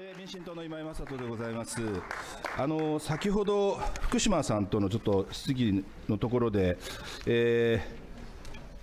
えー民進党の今井正人でございます。あの先ほど福島さんとのちょっと質疑のところで、え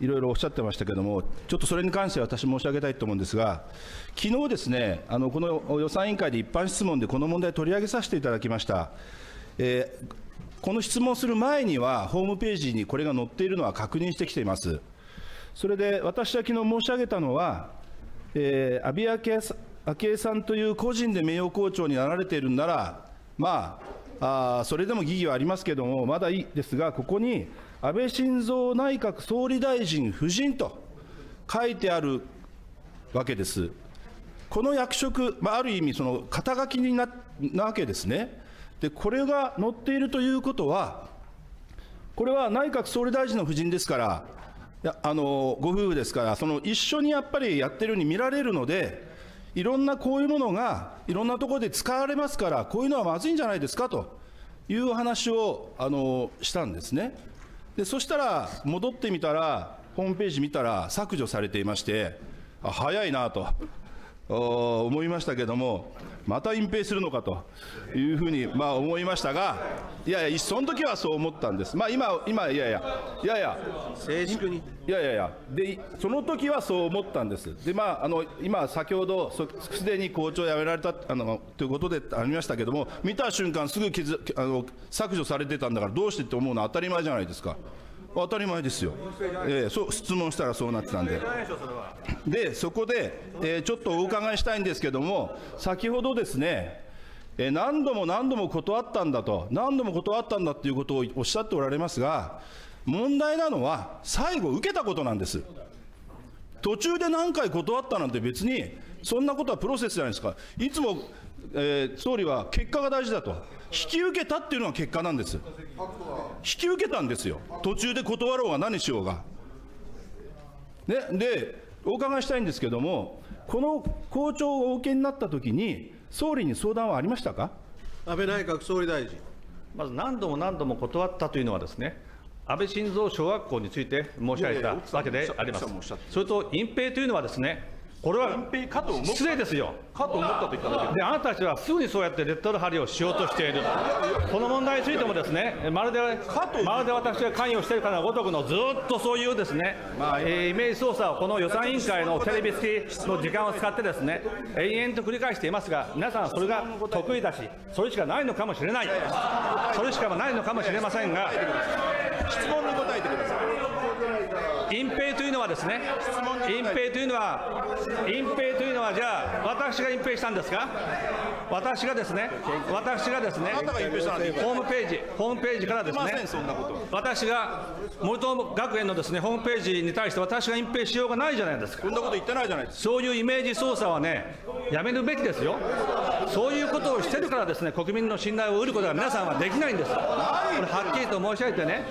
ーいろいろおっしゃってましたけれども、ちょっとそれに関して私、申し上げたいと思うんですが、昨日ですね、あのこの予算委員会で一般質問でこの問題を取り上げさせていただきました。えーこの質問する前には、ホームページにこれが載っているのは確認してきています。それで私は昨日申し上げたのは、えー、安倍昭昭恵さんという個人で名誉校長になられているんなら、まあ、あそれでも疑義はありますけれども、まだいいですが、ここに安倍晋三内閣総理大臣夫人と書いてあるわけです。この役職、まあ、ある意味、その肩書きにななわけですね。で、これが載っているということは、これは内閣総理大臣の夫人ですから、あのご夫婦ですから、その一緒にやっぱりやってるように見られるので、いろんなこういうものがいろんなところで使われますから、こういうのはまずいんじゃないですかという話をあのしたんですね。でそしたら、戻ってみたら、ホームページ見たら、削除されていまして、あ早いなと。お思いましたけども、また隠蔽するのかというふうに、まあ、思いましたが、いやいや、その時はそう思ったんです、まあ、今、今いやいや、いやいや、静粛に。いやいやいや、でその時はそう思ったんです、でまあ、あの今、先ほど、そすでに校長を辞められたあのということでありましたけども、見た瞬間、すぐ傷あの削除されてたんだから、どうしてって思うのは当たり前じゃないですか、当たり前ですよ、ええそう質問したらそうなってたんで。で、そこで、えーちょっとお伺いしたいんですけども、先ほどですね、えー何度も何度も断ったんだと、何度も断ったんだということをおっしゃっておられますが、問題なのは、最後、受けたことなんです。途中で何回断ったなんて別に、そんなことはプロセスじゃないですか。いつも、えー総理は結果が大事だと。引き受けたっていうのが結果なんです。引き受けたんですよ。途中で断ろうが何しようが。ね、で、お伺いしたいんですけども、この校長をお受けになったときに、総理に相談はありましたか？安倍内閣総理大臣。まず何度も何度も断ったというのはですね、安倍晋三小学校について申し上げたわけであります。それと隠蔽というのはですね、これはかと思った失礼ですよ。かと思ったと言っただけで、あなたたちはすぐにそうやってレッドル張りをしようとしている。この問題についてもですね、まるで、まるで私が関与しているかのごとくのずっとそういうですね、えーイメージ操作をこの予算委員会のテレビ付きの時間を使ってですね、延々と繰り返していますが、皆さんはそれが得意だし、それしかないのかもしれない。それしかないのかもしれませんが、質問に答えてください。隠蔽というのはですね、隠蔽というのは、隠蔽というのは、じゃあ、私が隠蔽したんですか？私がですね、私がですね、ホームページ、ホームページからですね、そんなこと。私が森友学園のですね、ホームページに対して私が隠蔽しようがないじゃないですか。そんなこと言ってないじゃないですか。そういうイメージ操作はね、やめるべきですよ。そういうことをしてるからですね、国民の信頼を得ることが皆さんはできないんです。これはっきりと申し上げてね、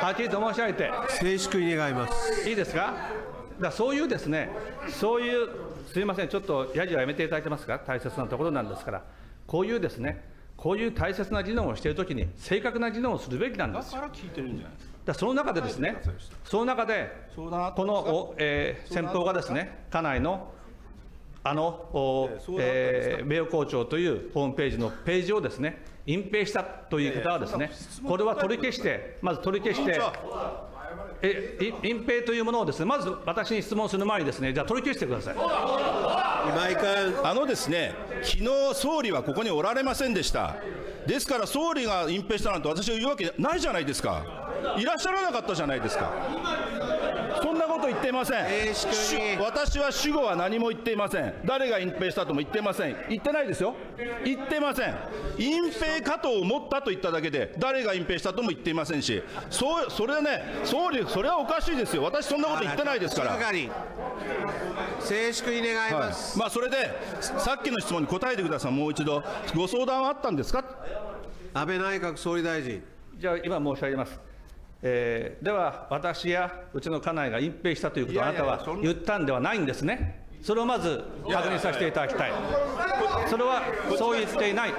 はっきりと申し上げて、静粛に願います。いいですか、だそういうですね、そういう、すみません、ちょっとやじはやめていただけますか、大切なところなんですから、こういうですね、こういう大切な議論をしているときに、正確な議論をするべきなんですよ。から聞いてるんじゃないですか。だその中でですね、その中で、この、おえー先方がですね、家内のあの、えー名誉校長というホームページのページをですね、隠蔽したという方はですね、これは取り消して、まず取り消して、えい隠蔽というものをですね、まず私に質問する前にですね、じゃあ取り消してください。今井君。あのですね、昨日総理はここにおられませんでした。ですから総理が隠蔽したなんて私が言うわけないじゃないですか。いらっしゃらなかったじゃないですか。そんなこと言っていません。私は主語は何も言っていません。誰が隠蔽したとも言っていません。言ってないですよ。言ってません。隠蔽かと思ったと言っただけで、誰が隠蔽したとも言っていませんし、そうそれね、総理、それはおかしいですよ。私そんなこと言ってないですから。静粛に願いはいます。まあ、それで、さっきの質問に答えてください、もう一度、ご相談はあったんですか、安倍内閣総理大臣。じゃあ、今申し上げます。えーでは、私やうちの家内が隠蔽したということをあなたは言ったんではないんですね。それをまず確認させていただきたい。こそれはそう言っていない、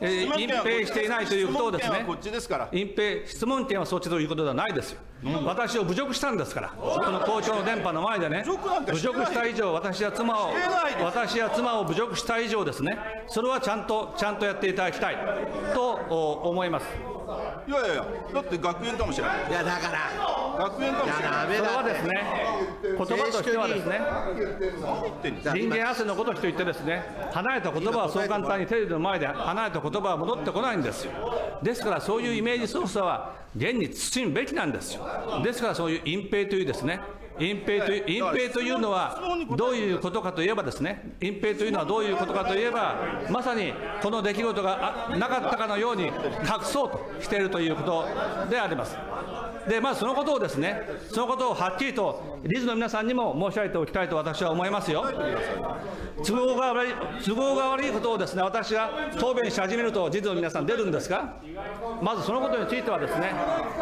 えー隠蔽していないということをですね。質問権はこっちですから。隠蔽、質問権はそっちということではないですよ、私を侮辱したんですから、この公共の電波の前でね、侮辱した以上、私や妻を私や妻を侮辱した以上ですね、それはちゃんと、ちゃんとやっていただきたい。とお思います。いやいやいや。だって学園かもしれない。いやだから学園かもしれない。ですね、言葉としてはですね、人間汗のことと言ってですね。離れた言葉はそう簡単にテレビの前で離れた言葉は戻ってこないんですよ。ですからそういうイメージ操作は現に慎むべきなんですよ。ですからそういう隠蔽というですね。隠蔽という隠蔽というのはどういうことかといえばですね。隠蔽というのはどういうことかといえばまさにこの出来事があなかったかのように隠そうとしているということでありますでまあそのことをですねそのことをはっきりと理事の皆さんにも申し上げておきたいと私は思いますよ。都合が悪い都合が悪いことをですね私が答弁し始めると児童の皆さん出るんですかまずそのことについてはですね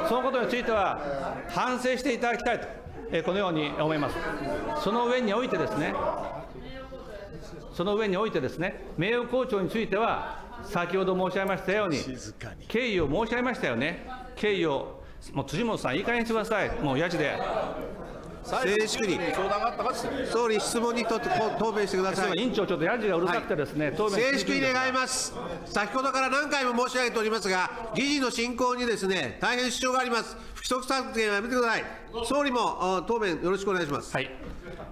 そのことについては反省していただきたいと、えーこのように思います。その上においてですねその上においてですね名誉校長については先ほど申し上げましたように。敬意を申し上げましたよね。敬意をもう辻元さんいい加減にしてください。もうやじで。静粛に。総理質問にと答弁してください。委員長ちょっとやじがうるさくてですね、答弁静粛に願います。先ほどから何回も申し上げておりますが議事の進行にですね大変支障があります。不規則発言はやめてください。総理もあ答弁よろしくお願いします。はい、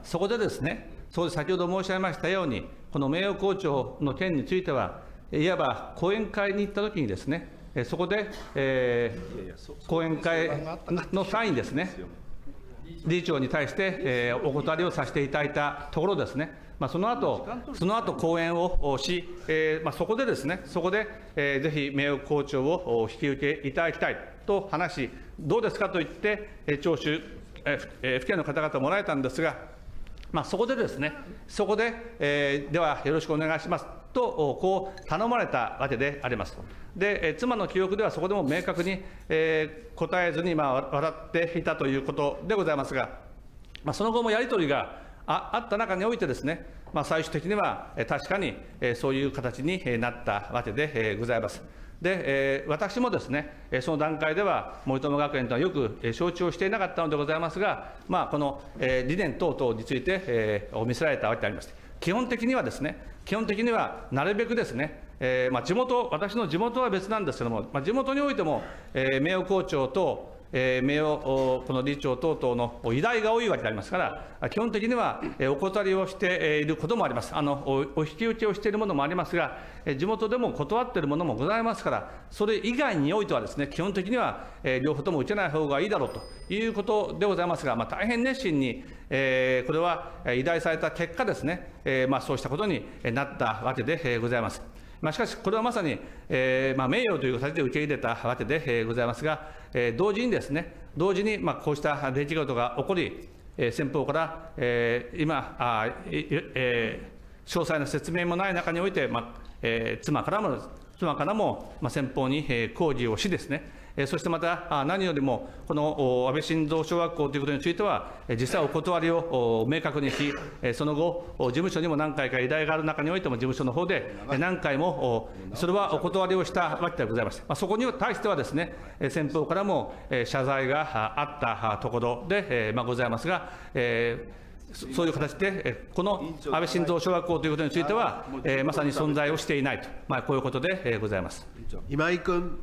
そこでですね、そう先ほど申し上げましたように、この名誉校長の件については、いわば講演会に行ったときにですね、えそこで、えー講演会の際にですね、理事長に対して、えーお断りをさせていただいたところですね、まあ、その後その後講演をし、えーまあ、そこでですね、そこで、えーぜひ名誉校長を引き受けいただきたいと話し、どうですかと言って、え聴取、えーふえー府県の方々もらえたんですが、まあ、そこでですね、そこで、えーではよろしくお願いします。と、こう頼まれたわけであります。で、妻の記憶ではそこでも明確に、えー答えずに、まあ、笑っていたということでございますが、まあ、その後もやり取りがああった中においてですね、まあ、最終的には、確かに、えそういう形になったわけでえございます。で、えー私もですね、その段階では森友学園とはよく承知をしていなかったのでございますが、まあ、この、えー理念等々について、えーお見せられたわけでありまして、基本的にはですね、基本的にはなるべくですね、えーまあ、地元、私の地元は別なんですけれども、まあ、地元においても、えー名誉校長と、え名誉この理事長等々の依頼が多いわけでありますから、基本的にはお断りをしていることもあります、あのお引き受けをしているものもありますが、地元でも断っているものもございますから、それ以外においてはですね、基本的には両方とも受けない方がいいだろうということでございますが、まあ、大変熱心に、えこれはえ依頼された結果ですね、えまあ、そうしたことになったわけでございます。まあ、しかし、これはまさに、えーまあ、名誉という形で受け入れたわけで、ございますが、えー同時にですね、同時に、まあ、こうした出来事が起こり、えー先方から、えー今あえー詳細な説明もない中において、まあえー妻からも、妻からも、まあ、先方に、えー抗議をしですね、そしてまた、何よりも、この安倍晋三小学校ということについては、実際お断りを明確にし、その後、事務所にも何回か依頼がある中においても、事務所の方で何回もそれはお断りをしたわけでございまして、そこに対してはですね、先方からも謝罪があったところで、ございますが、そういう形で、この安倍晋三小学校ということについては、まさに存在をしていないと、まあ、こういうことで、ございます。今井君。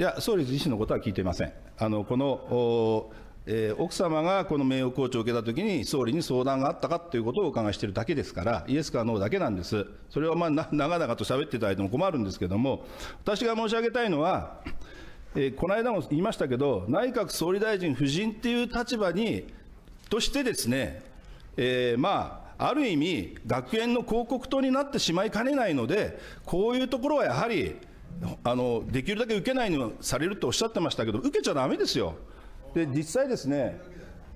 いや、総理自身のことは聞いていません。あのこのえー奥様がこの名誉校長を受けたときに、総理に相談があったかということをお伺いしているだけですから、イエスかノーだけなんです。それはまあ長々と喋っていただいても困るんですけれども、私が申し上げたいのは、えーこの間も言いましたけど、内閣総理大臣夫人っていう立場にとしてですね、えーまあ、ある意味、学園の広告塔になってしまいかねないので、こういうところはやはり、あのできるだけ受けないようにされるとおっしゃってましたけど、受けちゃだめですよ。で、実際ですね、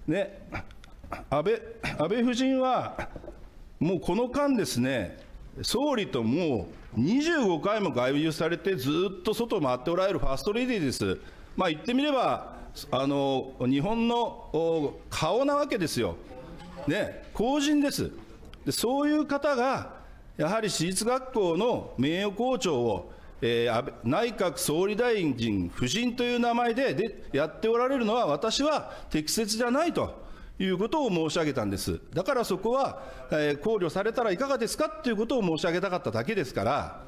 ね安倍安倍夫人は、もうこの間ですね、総理ともう25回も外遊されて、ずっと外回っておられるファーストレディーです。まあ、言ってみれば、あの日本の顔なわけですよ。ね、公人です。でそういう方が、やはり私立学校の名誉校長を、えー安倍内閣総理大臣夫人という名前ででやっておられるのは、私は適切じゃないということを申し上げたんです。だからそこは、えー考慮されたらいかがですかということを申し上げたかっただけですから、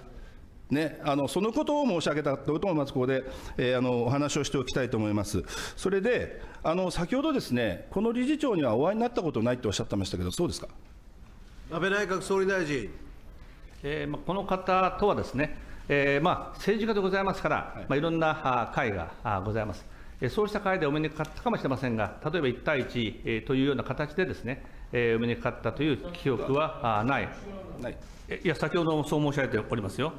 ね、あのそのことを申し上げたということも、まずここで、えーあのお話をしておきたいと思います。それで、あの先ほどですね、この理事長にはお会いになったことないっておっしゃってましたけど、そうですか？安倍内閣総理大臣。えーまあこの方とはですね、えーまあ、政治家でございますから、いまあ、いろんなあ会があございます。えーそうした会でお目にかかったかもしれませんが、例えば1対1、えーというような形でですね、えーお目にかかったという記憶はあない。ないえいや、先ほどもそう申し上げておりますよ。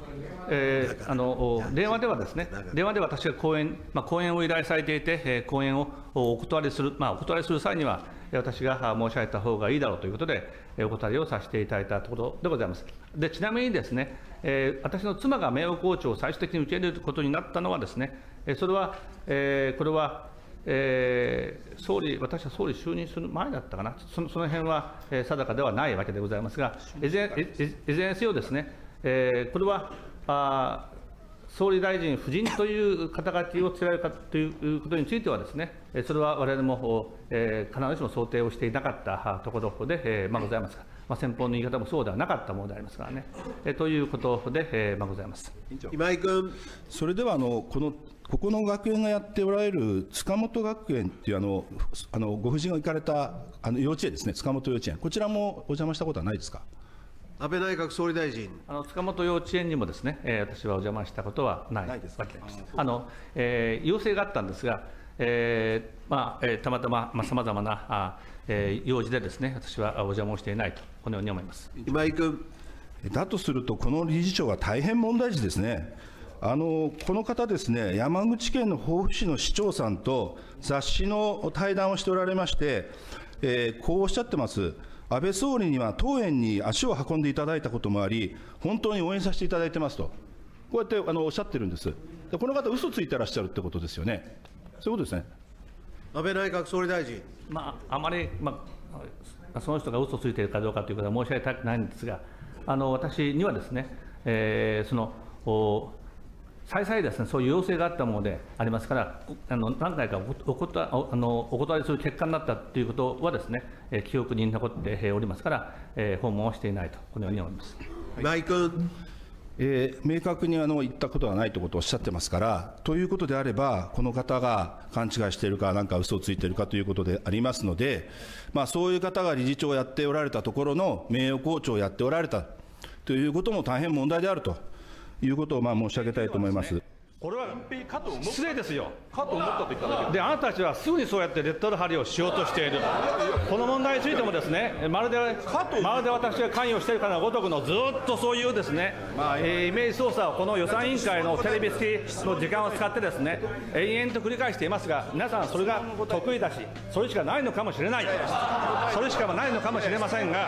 えーあのお電話ではですね、電話で私が講演、まあ、講演を依頼されていて、えー講演をおお断りする、まあ、お断りする際には、えー私があ申し上げた方がいいだろうということで、えーお断りをさせていただいたところでございます。でちなみにですね、えー私の妻が名誉校長を最終的に受け入れることになったのはですね、えーそれは、えーこれは、えー総理、私は総理就任する前だったかな、そのその辺は、えー定かではないわけでございますが、いずれいずれにせよですね、えーこれはあー総理大臣夫人という肩書きをつけられるかということについてはですね、えーそれは我々も、おえー必ずしも想定をしていなかったあところで、えーまあ、ございますが、まあ、先方の言い方もそうではなかったものでありますからね、えーということで、えーまあ、ございます。今井君。それではあのこのここの学園がやっておられる塚本学園っていうあのあのご婦人が行かれたあの幼稚園ですね、塚本幼稚園、こちらもお邪魔したことはないですか？安倍内閣総理大臣。あの塚本幼稚園にもですね、えー私はお邪魔したことはないないですか？わけであの、えー要請があったんですが、えーまあえーたまたまさまざ、まなあ、えー用事でですね、私はお邪魔をしていないと、このように思います。今井君。だとすると、この理事長は大変問題児ですね。あのこの方ですね、山口県の防府市の市長さんと雑誌の対談をしておられまして、えーこうおっしゃってます。安倍総理には当園に足を運んでいただいたこともあり、本当に応援させていただいてますと、こうやってあのおっしゃってるんです。でこの方、嘘ついてらっしゃるってことですよね。そういうことですね。安倍内閣総理大臣。まあ、あまり、まあ、その人が嘘ついているかどうかということは申し上げたくないんですが、あの私にはですね、えーそのお再々ですね、そういう要請があったものでありますから、おあの何回かおおことおあのお断りする結果になったということはですね、えー記憶に残ってえーおりますから、えー訪問をしていないと、このように思います。今井君。えー明確にあの言ったことはないということをおっしゃってますから、ということであれば、この方が勘違いしているか、なんか嘘をついているかということでありますので、まあ、そういう方が理事長をやっておられたところの名誉校長をやっておられたということも大変問題であるということをまあ申し上げたいと思います。これは失礼ですよ。かと思ったと言っただけで、あなたたちはすぐにそうやってレッドル張りをしようとしている。この問題についてもですね、まるで、まるで私が関与しているかのごとくのずっとそういうですね、まあえーイメージ操作をこの予算委員会のテレビ付きの時間を使ってですね、延々と繰り返していますが、皆さんそれが得意だし、それしかないのかもしれない。それしかないのかもしれませんが、